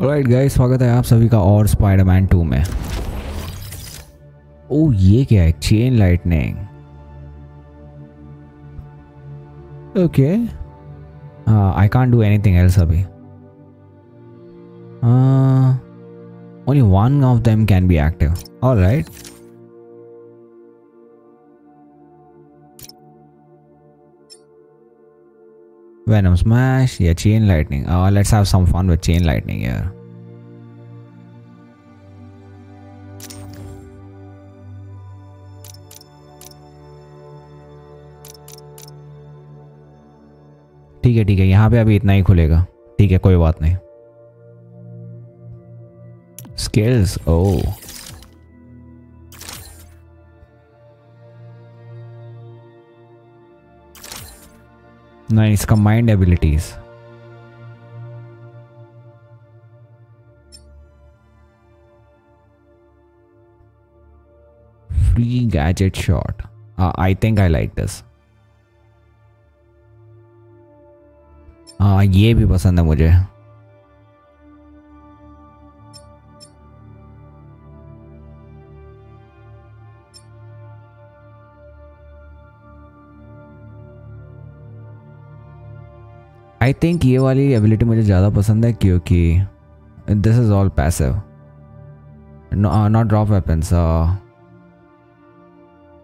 Alright guys स्वागत है आप सभी का और स्पाइडरमैन 2 में। ओ ये क्या है? Chain lightning okay I can't do anything else अभी। Only one of them can be active alright Venom Smash, yeah, Chain Lightning. Uh, let's have some fun with Chain Lightning here. ठीक है ठीक है। यहाँ पे अभी इतना ही खुलेगा। ठीक है, कोई बात नहीं। स्किल्स ओ नहीं इसका mind abilities free gadget shot I think I like this हाँ ये भी पसंद है मुझे। आई थिंक ये वाली एबिलिटी मुझे ज़्यादा पसंद है क्योंकि this is all passive not drop weapons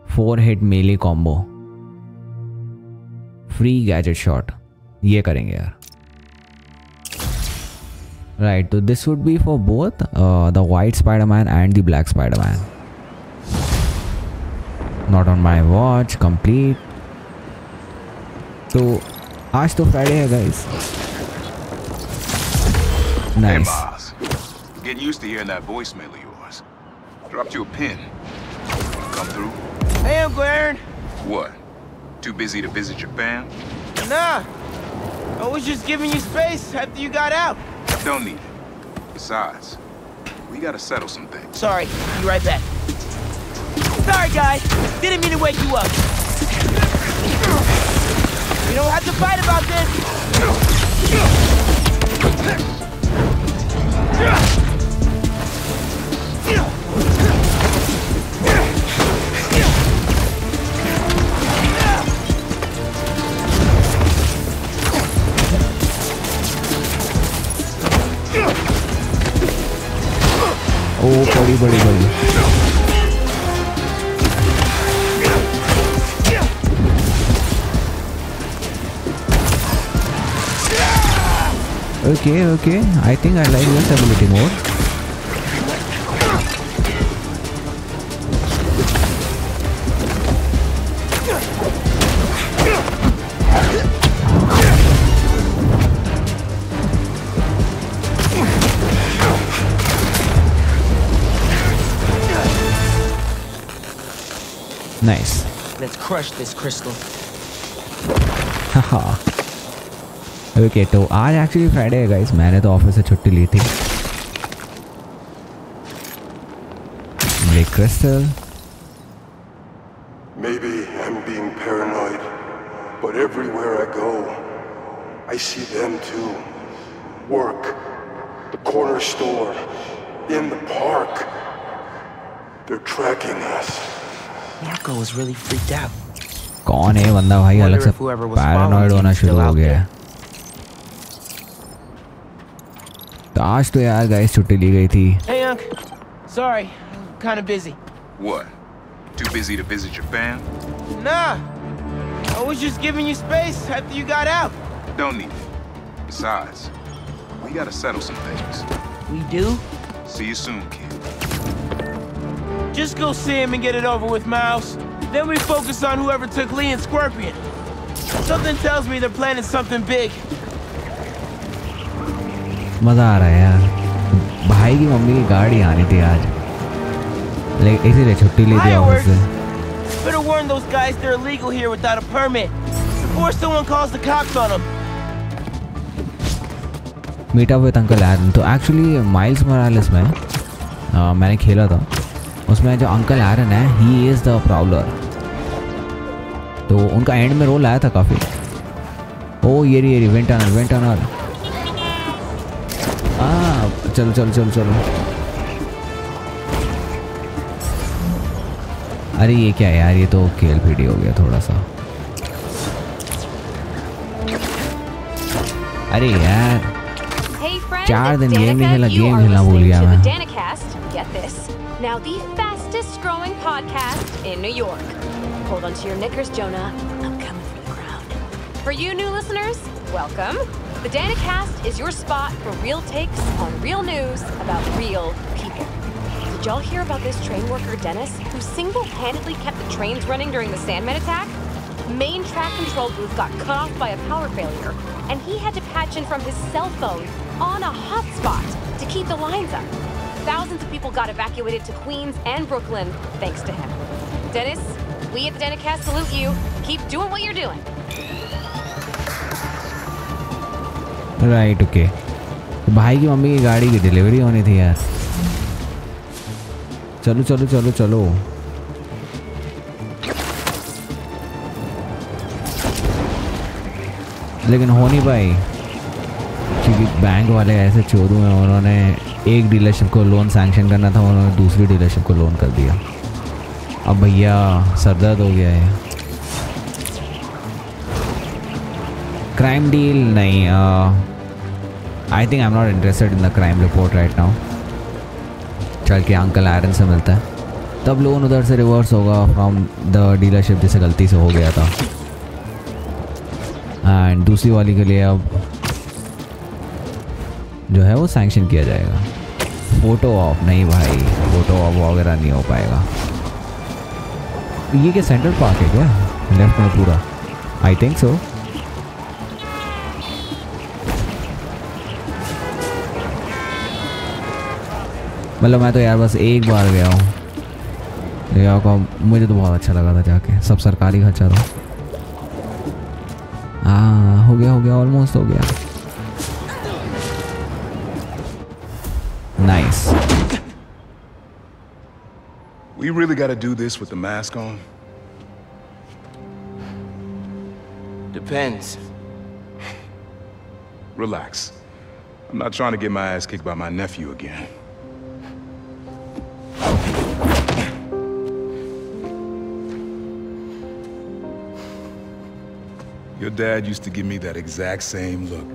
four hit melee combo free gadget shot ये करेंगे यार राइट तो this would be for both the white Spiderman and the black Spiderman not on my watch complete तो आज तो Friday है guys Hey, nice boss. Getting used to hearing that voicemail of yours. Dropped you a pin. Come through? Hey, Uncle Aaron. What? Too busy to visit your fam? Nah. I was just giving you space after you got out. Don't need it. Besides, we gotta settle some things. Sorry. Be right back. Sorry, guys. Didn't mean to wake you up. We don't have to fight about this. Okay, okay. I think I like this ability more. Nice. Let's crush this crystal. हाँ okay तो आज actually Friday है guys मैंने तो office से छुट्टी ली थी break crystal Maybe I'm being paranoid, but everywhere I go, I see them too. Work, the corner store, in the park. They're tracking us. Marco was really freaked out. कौन है ये बंदा भाई अलग से Wonder if whoever was paranoid following होना him is शुरू still हो out गया है आज तो यार गाइस छुट्टी ली गई थी Hey, Unc. Sorry. Kind of busy. What? Too busy to visit your fam? Nah. I was just giving you space after you got out. Don't need it. Besides, we gotta settle some things. We do? See you soon, kid. Just go see him and get it over with, Miles. Then we focus on whoever took Lee and Scorpion. Something tells me they're planning something big. मज़ा आ रहा है यार। भाई की mummy की गाड़ी आनी थी आज। इसीलिए छुट्टी ली थी ऑफ़िस से। Better warn those guys they're illegal here without a permit. Before someone calls the cops on them. Meetup with uncle Aaron तो एक्चुअली माइल्स मोरालेस में आ, मैंने खेला था। उसमें जो अंकल एरन है ही इज़ द प्राउलर तो उनका एंड में रोल आया था काफ़ी। ओ ये रही ये रही वेंट टनल वेंट टनल आ चलो चलो चलो चलो अरे ये क्या है यार ये तो केल पीडी हो गया थोड़ा सा अरे यार Hey friends, चार दिन गेम नहीं खेला, गेम खेलना भूल गया मैं। Now the fastest growing podcast in New York. Hold on to your knickers, Jonah. I'm coming for the crown. For you new listeners, welcome. The Danikast is your spot for real takes on real news about real people. Did y'all hear about this train worker, Dennis, who single-handedly kept the trains running during the Sandman attack? Main track control booth got cut off by a power failure, and he had to patch in from his cell phone on a hotspot to keep the lines up. Thousands of people got evacuated to Queens and Brooklyn thanks to him. Dennis, we at the Danikast salute you. Keep doing what you're doing. Right okay भाई की mummy की गाड़ी की delivery होनी थी यार। चलो चलो चलो चलो। लेकिन हो नहीं पाई। क्योंकि बैंक वाले ऐसे चोरू हैं, उन्होंने एक डीलरशिप को लोन सैंक्शन करना था, उन्होंने दूसरी डीलरशिप को लोन कर दिया। अब भैया सरदर्द हो गया है। क्राइम डील नहीं I think I am not interested in the crime report right now चल के अंकल आयरन से मिलता है। तब लोन उधर से रिवर्स होगा फ्रॉम द डीलरशिप जिसे गलती से हो गया था। एंड दूसरी वाली के लिए अब जो है वो सैंक्शन किया जाएगा। फ़ोटो ऑफ़ नहीं भाई फ़ोटो ऑफ़ वगैरह नहीं हो पाएगा। ये क्या सेंट्रल पार्क है क्या? लेफ़्ट में पूरा। आई थिंक सो मतलब मैं तो यार बस एक बार गया हूँ गया का मुझे तो बहुत अच्छा लगा था जाके सब सरकारी खर्चा था हाँ हो गया हो गया ऑलमोस्ट हो गया nice We really gotta do this with the mask on? Depends. Relax. I'm not trying to get my ass kicked by my nephew again. Your dad used to give me that exact same look.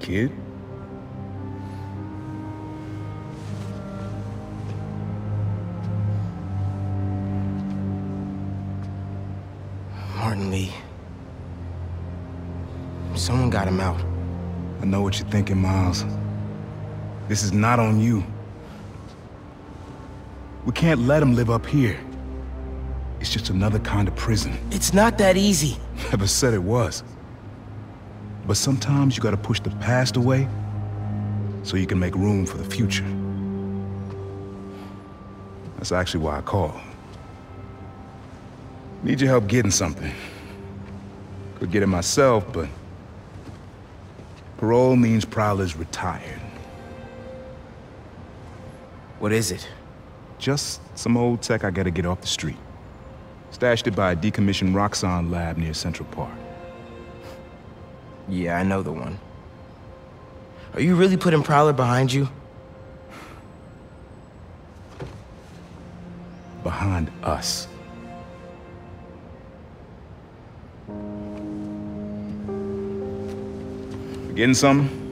Kid? Martin Lee. Someone got him out. I know what you're thinking, Miles. This is not on you. We can't let him live up here. It's just another kind of prison. It's not that easy. Never said it was. But sometimes you gotta push the past away so you can make room for the future. That's actually why I called. Need your help getting something. Could get it myself, but parole means Prowler's retired. What is it? Just some old tech I gotta get off the street. Stashed it by a decommissioned Roxxon lab near Central Park. Yeah, I know the one. Are you really putting Prowler behind you? Behind us. Getting something?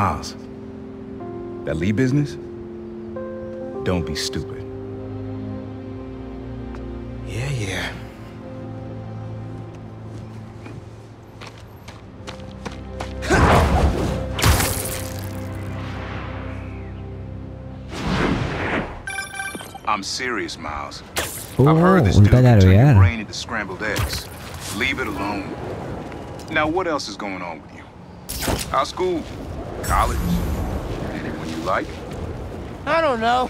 Miles, that Lee business, don't be stupid. Yeah, yeah. I'm serious, Miles. Oh, I've heard this dude can brain into scrambled eggs. Leave it alone. Now, what else is going on with you? How's school? College? Anyone you like? I don't know.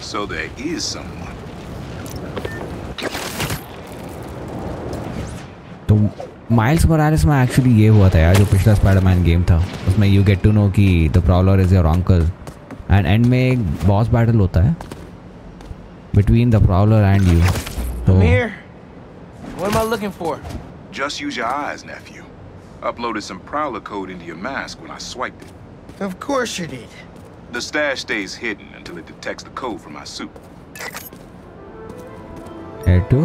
So there is someone. तो miles Morales में actually ये हुआ था यार जो पिछला Spiderman game था उसमें यू गेट टू नो कि the प्रॉब्लर is your uncle and and में एक बॉस बैटल होता है बिटवीन द प्रॉब्लर एंड यू तो I'm here. What am I looking for? Just use your eyes, nephew. Uploaded some Prowler code into your mask when I swiped it. Of course you did. The stash stays hidden until it detects the code from my suit. head to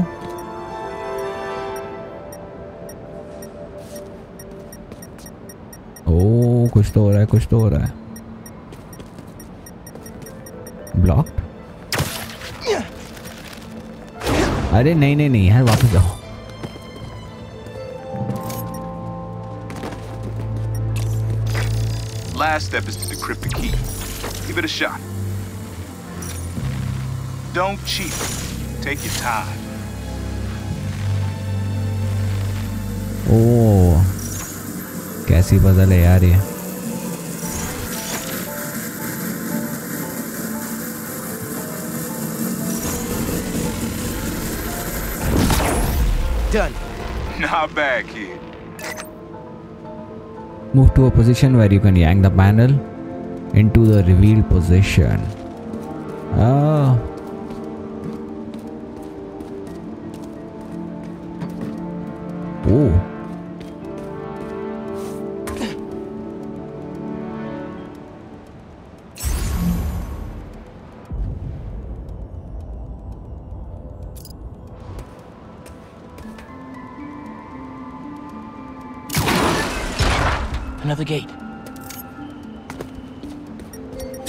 ओ कुछ तो हो रहा है कुछ तो हो रहा है ब्लॉक अरे नहीं नहीं नहीं यार वापस जाओ Last step is to decrypt the key. Give it a shot. Don't cheat. Take your time. ओ कैसी बदल है यार ये Done. Not bad, kid. Move to a position where you can yank the panel into the revealed position. Ah.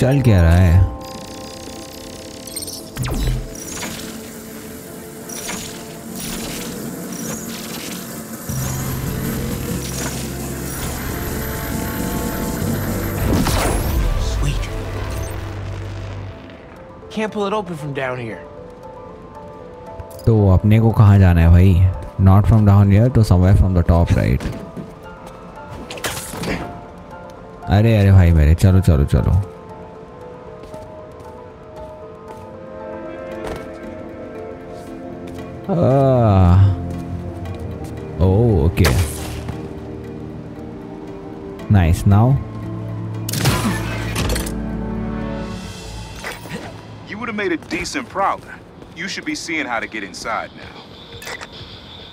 चल क्या रहा है? Can't pull it open from down here. तो अपने को कहाँ जाना है भाई? नॉट फ्रॉम डाउन हियर तो somewhere from the top right अरे अरे भाई मेरे चलो चलो चलो। Ah. Oh, okay. Nice. Now. You would have made a decent prowler. You should be seeing how to get inside now.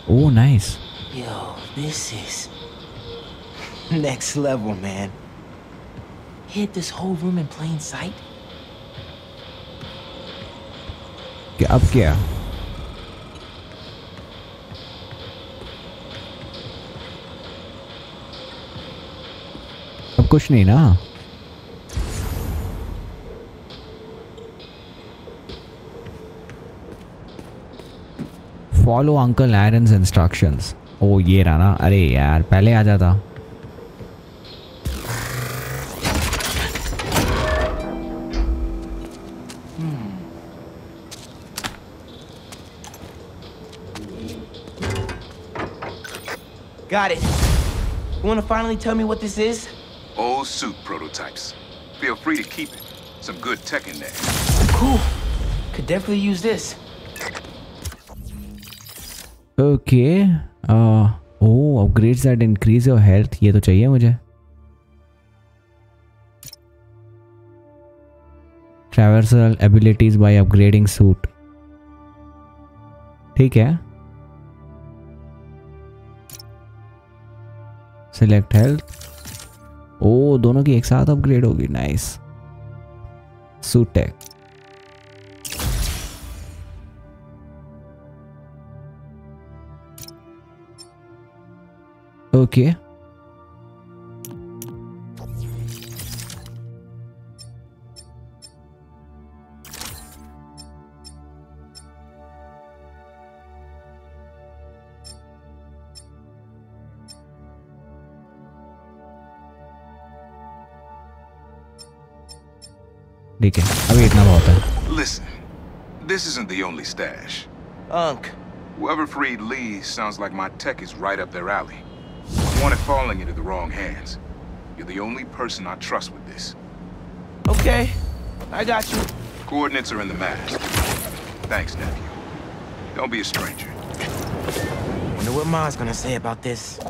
Oh, nice. Yo, this is next level, man. Hit this whole room in plain sight. Get up, gear. अब कुछ नहीं ना। Follow uncle Aaron's instructions ओ, ये रहा ना। अरे यार, पहले आ जाता। Got it. You wanna finally tell me what this is? Old suit prototypes. Feel free to keep it. Some good tech in there. Cool. Could definitely use this. Okay O upgrades that increase your health ये तो चाहिए मुझे traversal abilities bye upgrading suit ठीक है select health ओ दोनों की एक साथ अपग्रेड होगी। नाइस सूट टेक ओके ठीक stash. Unc. Whoever freed Lee sounds like my tech is right up their alley. I want it falling into the wrong hands. You're the only person I trust with this. Okay. I got you. Coordinates are in the mask. Thanks, nephew. Don't be a stranger. Wonder what Ma's gonna say about this.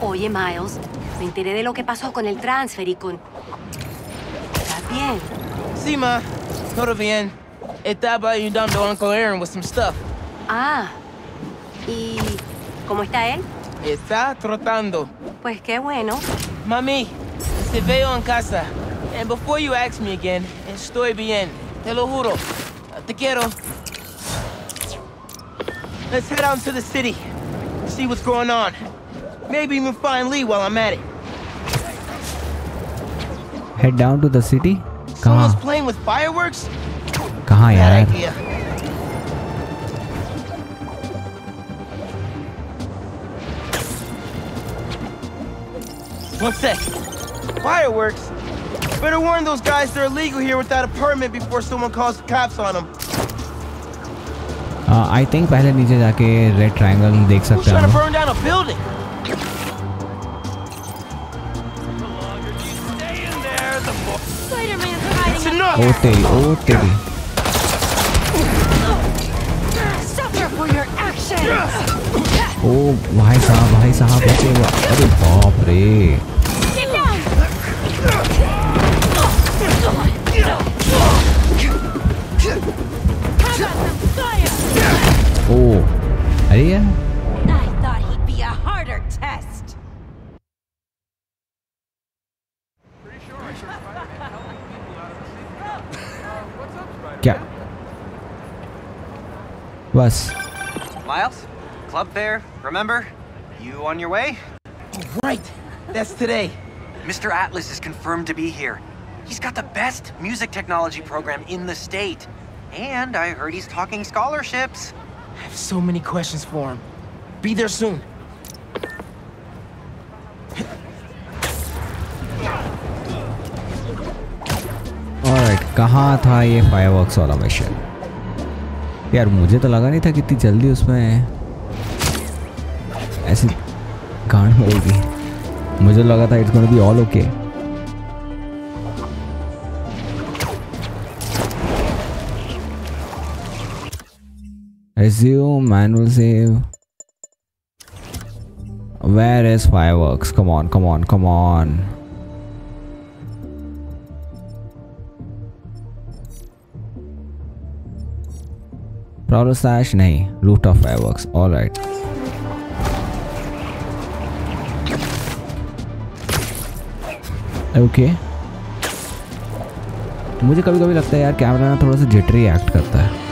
Oye, Miles, me enteré de lo que pasó con el transfer y con... Bien. Sí, ma. Todo bien. Estaba ayudando a Uncle Aaron with some stuff. Ah. ¿Y cómo está él? Está trotando. Pues qué bueno. Mami, se veo en casa. And before you ask me again, estoy bien. Te lo juro. Te quiero. Let's head out to the city. See what's going on. Maybe even find Lee while I'm at it. Head down to the city? Someone's playing with fireworks? कहाँ यार. One sec. Fireworks? Better warn those guys they're illegal here without a permit before someone calls the cops on them. I think पहले नीचे जाके red triangle देख सकते हैं trying to burn down a building? Spider-Man's hiding It's enough! ओ तेरी ओ तेरी ओ भाई साहब भाई साहब बचे हुआ अरे बाप रे Get down! How about some fire? ओ अरे यार I thought he'd be a harder test. क्या बस Miles? Club fair, remember? You on your way? Right! That's today. Mr. Atlas is confirmed to be here. He's got the best music technology program in the state. And I heard he's talking scholarships. I have so many questions for him. Be there soon. Alright कहाँ था ये fireworks वाला mission यार मुझे तो लगा नहीं था कि इतनी जल्दी उसमें ऐसी गांड होगी मुझे लगा था it's gonna be all okay Resume manual save. Where is fireworks? Come on, come on, come on. Prowler stash नहीं rooftop fireworks all right okay मुझे कभी कभी लगता है यार कैमरा ना थोड़ा सा जिटरी एक्ट करता है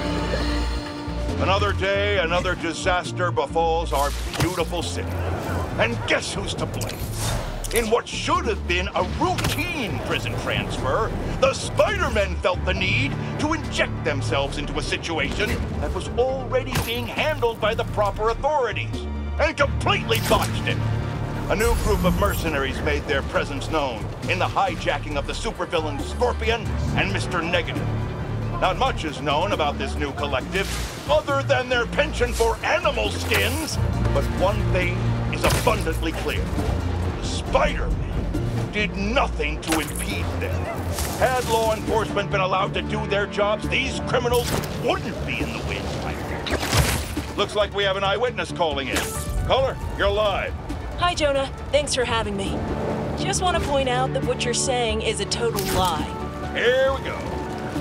Another day, another disaster befalls our beautiful city. And guess who's to blame? In what should have been a routine prison transfer, the Spider-Men felt the need to inject themselves into a situation that was already being handled by the proper authorities, and completely botched it. A new group of mercenaries made their presence known in the hijacking of the supervillain Scorpion and Mr. Negative. Not much is known about this new collective, other than their penchant for animal skins. But one thing is abundantly clear. Spider-Man did nothing to impede them. Had law enforcement been allowed to do their jobs, these criminals wouldn't be in the windfire. Looks like we have an eyewitness calling in. Caller, you're live. Hi, Jonah. Thanks for having me. Just want to point out that what you're saying is a total lie. Here we go.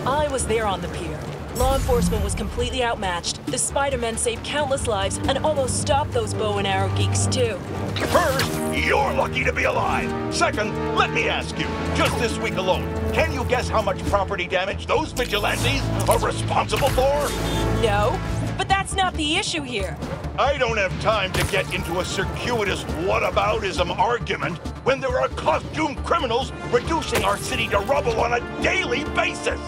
I was there on the pier. Law enforcement was completely outmatched. The Spider-Men saved countless lives and almost stopped those bow and arrow geeks, too. First, you're lucky to be alive. Second, let me ask you, just this week alone, can you guess how much property damage those vigilantes are responsible for? No, but that's not the issue here. I don't have time to get into a circuitous whataboutism argument when there are costumed criminals reducing our city to rubble on a daily basis.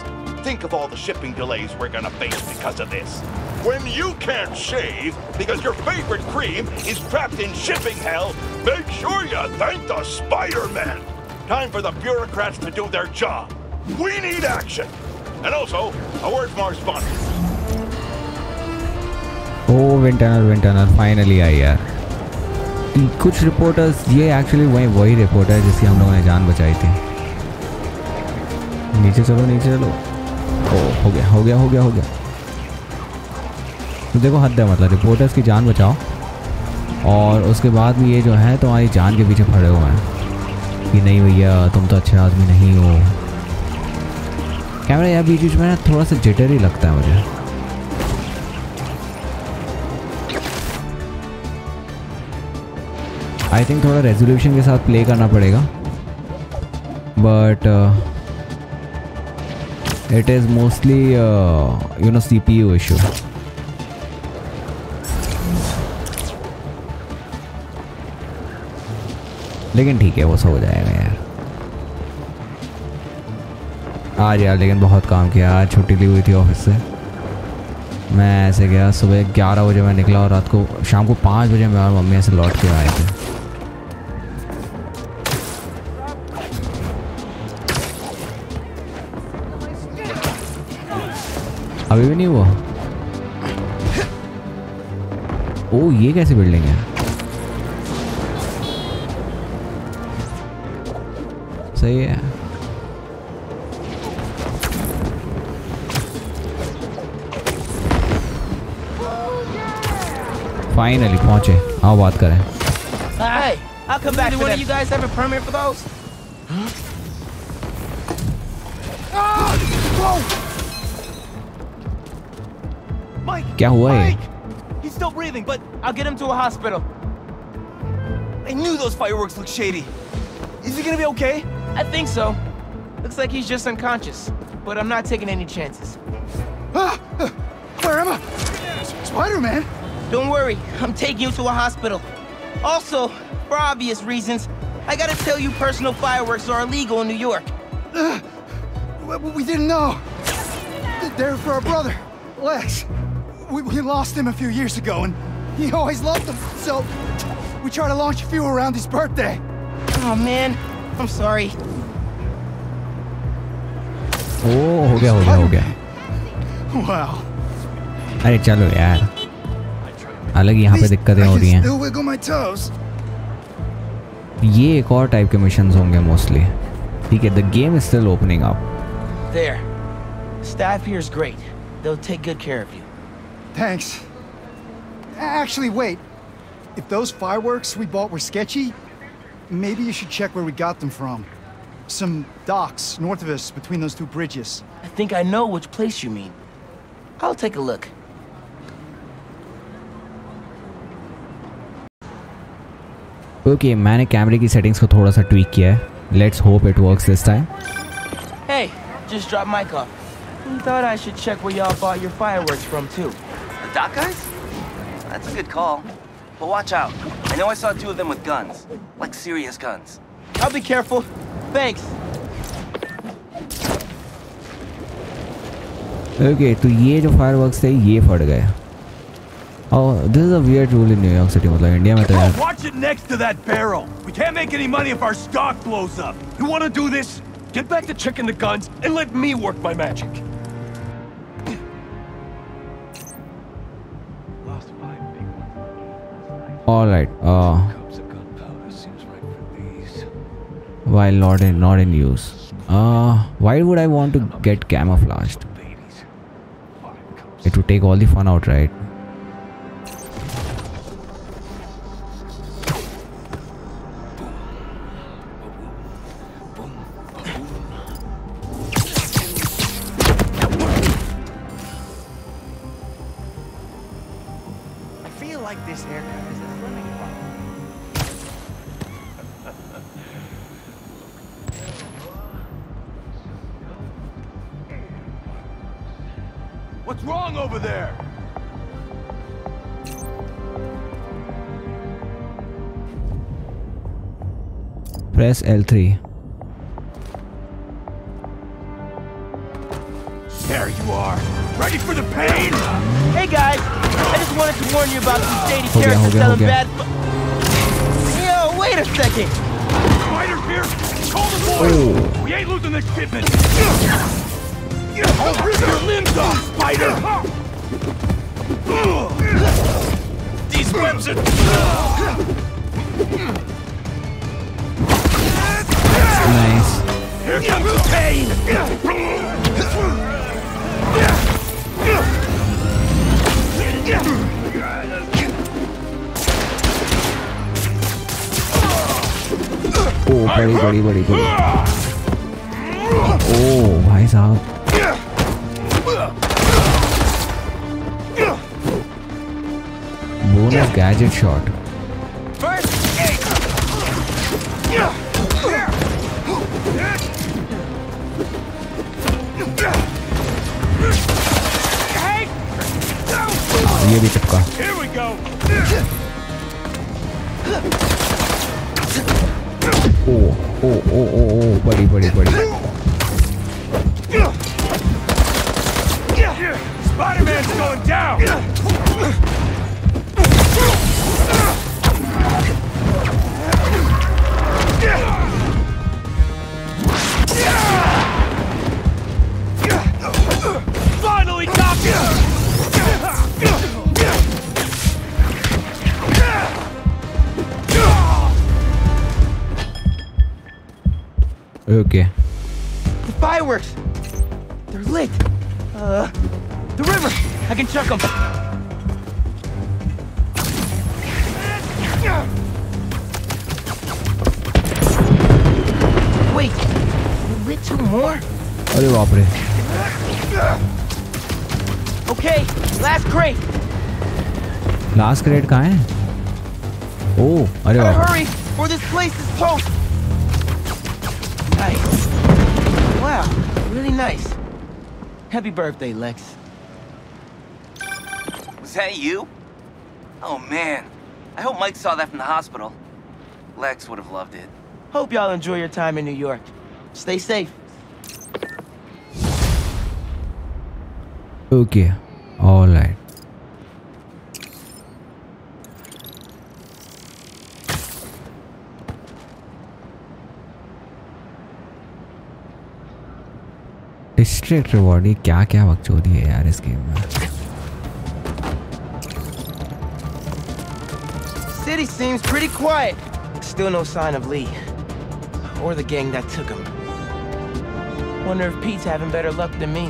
Think of all the shipping delays we're gonna face because of this. When you can't shave because your favorite cream is trapped in shipping hell, make sure you thank the Spider-Man. Time for the bureaucrats to do their job. We need action. And also, a word from our sponsor. O wind tunnel wind tunnel finally I यार कुछ reporters ये actually वही वही reporter है जिसकी हम लोगों ने जान बचाई थी नीचे चलो नीचे चलो ओ, हो गया हो गया हो गया हो गया। तो देखो हद है मतलब रिपोर्टर्स की जान बचाओ। और उसके बाद भी ये जो है, तुम्हारी जान के पीछे खड़े हुए हैं। कि नहीं भैया, तुम तो अच्छे आदमी नहीं हो। कैमरा यार बीच बीच में ना थोड़ा सा जिटर ही लगता है मुझे। आई थिंक थोड़ा रेजोल्यूशन के साथ प्ले करना पड़ेगा। But it is mostly you know CPU issue लेकिन ठीक है, वो हो जाएगा यार। आज यार, लेकिन बहुत काम किया। आज छुट्टी ली हुई थी ऑफ़िस से। मैं ऐसे गया, सुबह ग्यारह बजे मैं निकला और रात को, शाम को पाँच बजे मैं और मम्मी ऐसे लौट के आए थे। अभी भी नहीं हुआ ओ ये कैसी बिल्डिंग है सही है फाइनली पहुँचे आओ बात करें Hey, I'll come back. for One of you guys have a permit for those? Mike! Get away. Mike! He's still breathing, but I'll get him to a hospital. I knew those fireworks looked shady. Is he gonna be okay? I think so. Looks like he's just unconscious, but I'm not taking any chances. Ah! ah where am I? Spider-Man! Don't worry, I'm taking you to a hospital. Also, for obvious reasons, I gotta tell you personal fireworks are illegal in New York. Uh, we didn't know. They're for our brother, Lex We, we lost him a few years ago, and he always loved them. So we try to launch a few around his birthday. Oh man, I'm sorry. ओ हो गया हो गया हो गया Wow. अरे चलो यार अलग यहाँ पे दिक्कतें हो रही हैं Still wiggle my toes. ये एक और टाइप के मिशन होंगे मोस्टली ठीक है the game is still opening up There. Staff here is great. They'll take good care of you. Thanks. Actually, wait. If those fireworks we bought were sketchy, maybe you should check where we got them from. Some docks north of us between those two bridges. I think I know which place you mean. I'll take a look. Okay मैंने कैमरे की settings को थोड़ा सा tweak किया है let's hope it works this time Hey, just dropped Mike off. Thought I should check where y'all bought your fireworks from too. The dock guys? That's a good call. But watch out. I know I saw two of them with guns. Like serious guns. I'll be careful. Thanks. Okay तो ये जो fireworks थे ये फट गए और this is a weird rule in New York city मतलब India में तो यार Watch it next to that barrel. We can't make any money if our stock blows up. You want to do this? Get back to checking the guns and let me work my magic. Alright, uh, while not in not in use. Uh, why would I want to get camouflaged? It would take all the fun out, right? press L3. There you are. Ready for the pain? Hey guys, I just wanted to warn you about some shady okay, characters okay, selling okay. bad. Yo, wait a second. Spider here, call the boys. Ooh. We ain't losing this shipment. I'll rip your limbs off, Spider. These webs are. Nice. Pain. Oh, buddy, buddy! बड़ी Oh, why is that? bonus gadget shot. First aid. ये भी go. ओ ओ ओ ओ ओ बड़ी बड़ी बड़ी Spider-Man's going down. Okay. The fireworks! They're lit! Uh, the river! I can chuck them! Wait, you lit two more? Olha o Opry. Okay, last crate! Last crate कहाँ है ओ अरे Gotta बाप रे hurry, or this place is toast! Nice. Wow, really nice. Happy birthday, Lex. Was that you? Oh man. I hope Mike saw that from the hospital. Lex would have loved it. Hope y'all enjoy your time in New York. Stay safe. Okay alright district reward ये क्या क्या बकचोदी है यार इस game में City seems pretty quiet. Still no sign of Lee. Or the gang that took him. Wonder if Pete's having better luck than me.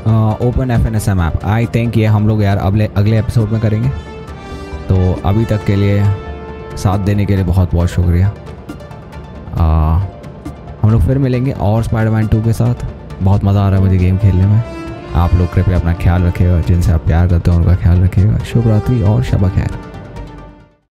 Open FNSM app I think ये हम लोग यार अगले अगले एपिसोड में करेंगे। तो अभी तक के लिए, साथ देने के लिए बहुत बहुत शुक्रिया। हम लोग फिर मिलेंगे और स्पाइडरमैन टू के साथ। बहुत मज़ा आ रहा है मुझे गेम खेलने में। आप लोग कृपया अपना ख्याल रखिएगा, जिनसे आप प्यार करते हो उनका ख्याल रखिएगा। शुभ रात्रि और शबा खैर।